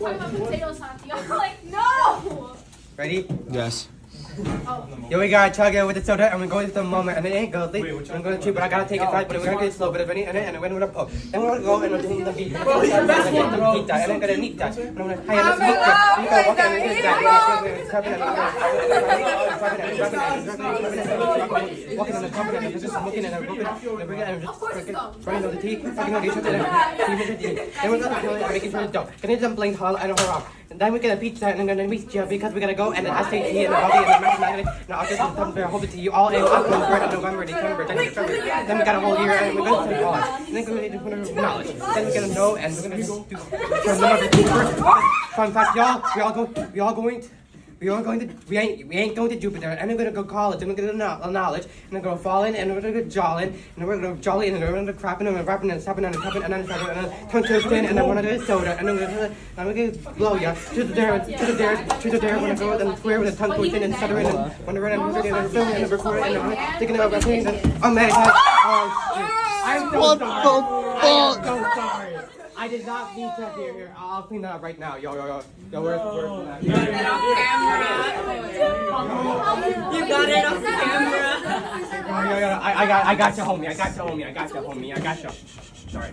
talking about potato salty. I'm like, no. Ready? Yes. Here we got chug it with the soda, and we're going to the moment, and it ain't godly. I'm going to chew, but I gotta take it fast, but we're gonna get slow, but ready, and then and we're gonna pull. Then we're gonna go and we're doing the beat. Well, he's the best one. And I'm gonna need that. And I'm gonna hi, let's meet that. You go, okay, we did that. Walking on the top of it, and just looking at it, looking at it, looking at it, just running on the tea, fucking on the other side. Then we're gonna making sure it's dope. Gonna dumpling tall and her up. And then we're gonna pizza and I'm gonna meet you because we're gonna go and the SAT and the Bobby and the mathematics and August and September. Hope to you all in October, November, December, January, February. Then we got a whole year and we're going to college. And then we're gonna do knowledge. Then we're gonna know and we're gonna do turn number two first. Fun fact, y'all, we all go, we all going. To, we are going to we ain't we ain't going to Jupiter and we're gonna go college and we're gonna know knowledge and we're gonna fall in and we're gonna go jolling and we're gonna jolly in and we're gonna crapping and we're rapping and stopping and tapping and then stopping and then tongue twisting and we're gonna do soda and we're gonna and we're gonna blow ya. To the dare to the dare to the dare we're gonna go and square with a tongue twisting and stuttering and when we're and we're gonna film and recording and we're thinking about everything and oh man oh I'm so sorry I'm so sorry I did not mean to here here I'll clean that up right now yo yo yo yo where's where's You got it on camera. Yo, yo, yo, I, I got, I got you, homie. I got you, homie. I got you, homie. I got you. Sorry.